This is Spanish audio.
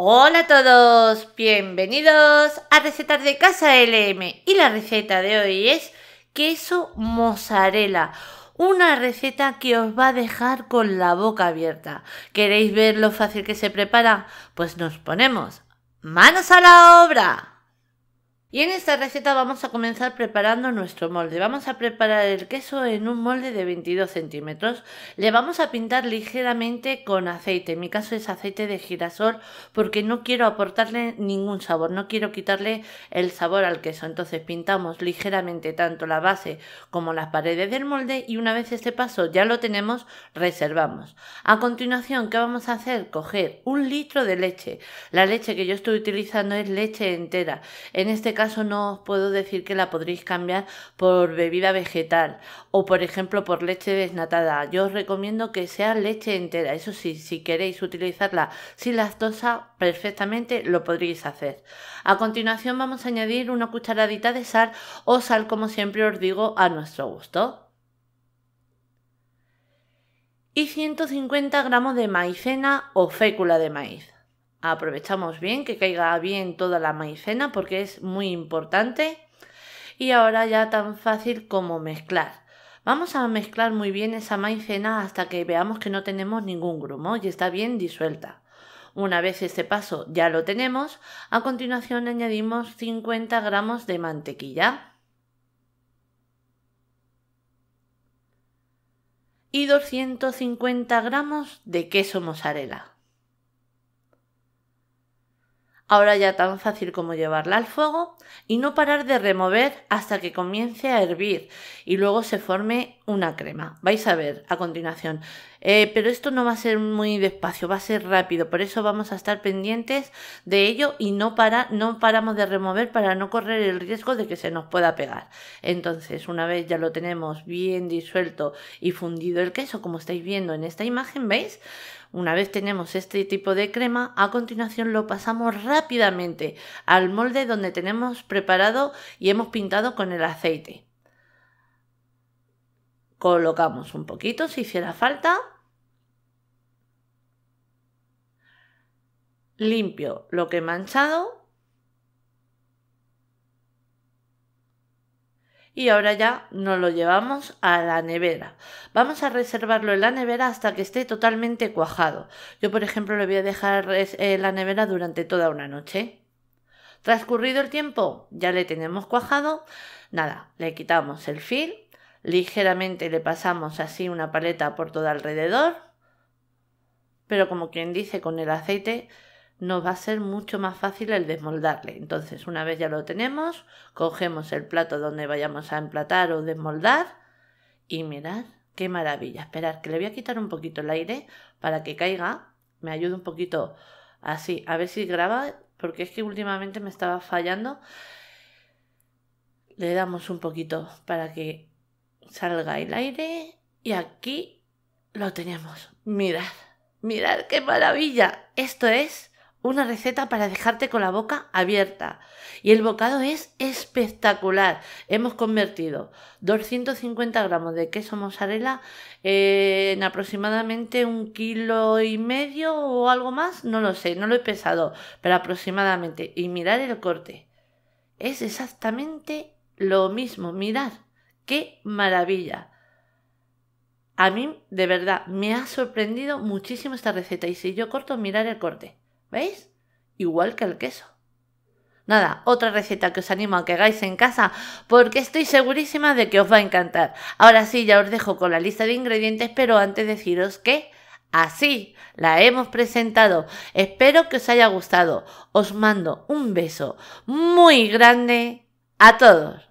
Hola a todos, bienvenidos a Recetas de Casa LM y la receta de hoy es queso mozzarella, una receta que os va a dejar con la boca abierta. ¿Queréis ver lo fácil que se prepara? Pues nos ponemos manos a la obra. Y en esta receta vamos a comenzar preparando nuestro molde. Vamos a preparar el queso en un molde de 22 centímetros. Le vamos a pintar ligeramente con aceite. En mi caso es aceite de girasol porque no quiero aportarle ningún sabor. No quiero quitarle el sabor al queso. Entonces pintamos ligeramente tanto la base como las paredes del molde y una vez este paso ya lo tenemos, reservamos. A continuación, ¿qué vamos a hacer? Coger un litro de leche. La leche que yo estoy utilizando es leche entera. En este caso no os puedo decir que la podréis cambiar por bebida vegetal o por ejemplo por leche desnatada. Yo os recomiendo que sea leche entera. Eso sí, si queréis utilizarla sin lactosa, perfectamente lo podréis hacer. A continuación vamos a añadir una cucharadita de sal o sal como siempre os digo a nuestro gusto. Y 150 gramos de maicena o fécula de maíz. Aprovechamos bien que caiga bien toda la maicena porque es muy importante. Y ahora ya tan fácil como mezclar. Vamos a mezclar muy bien esa maicena hasta que veamos que no tenemos ningún grumo y está bien disuelta. Una vez este paso ya lo tenemos, a continuación añadimos 50 gramos de mantequilla y 250 gramos de queso mozzarella. Ahora ya tan fácil como llevarla al fuego y no parar de remover hasta que comience a hervir y luego se forme una crema. Vais a ver a continuación. Eh, pero esto no va a ser muy despacio, va a ser rápido. Por eso vamos a estar pendientes de ello y no, para, no paramos de remover para no correr el riesgo de que se nos pueda pegar. Entonces, una vez ya lo tenemos bien disuelto y fundido el queso, como estáis viendo en esta imagen, ¿veis? Una vez tenemos este tipo de crema, a continuación lo pasamos rápidamente al molde donde tenemos preparado y hemos pintado con el aceite. Colocamos un poquito si hiciera falta. Limpio lo que he manchado y ahora ya nos lo llevamos a la nevera. Vamos a reservarlo en la nevera hasta que esté totalmente cuajado. Yo, por ejemplo, lo voy a dejar en la nevera durante toda una noche. Transcurrido el tiempo, ya le tenemos cuajado. Nada, le quitamos el fil, ligeramente le pasamos así una paleta por todo alrededor, pero como quien dice con el aceite nos va a ser mucho más fácil el desmoldarle. Entonces, una vez ya lo tenemos, cogemos el plato donde vayamos a emplatar o desmoldar y mirad qué maravilla. Esperar que le voy a quitar un poquito el aire para que caiga. Me ayude un poquito así, a ver si graba, porque es que últimamente me estaba fallando. Le damos un poquito para que salga el aire y aquí lo tenemos. Mirad, mirad qué maravilla. Esto es una receta para dejarte con la boca abierta. Y el bocado es espectacular. Hemos convertido 250 gramos de queso mozzarella en aproximadamente un kilo y medio o algo más. No lo sé, no lo he pesado, pero aproximadamente. Y mirar el corte. Es exactamente lo mismo. Mirad, qué maravilla. A mí, de verdad, me ha sorprendido muchísimo esta receta. Y si yo corto, mirar el corte. ¿Veis? Igual que el queso. Nada, otra receta que os animo a que hagáis en casa porque estoy segurísima de que os va a encantar. Ahora sí, ya os dejo con la lista de ingredientes, pero antes deciros que así la hemos presentado. Espero que os haya gustado. Os mando un beso muy grande a todos.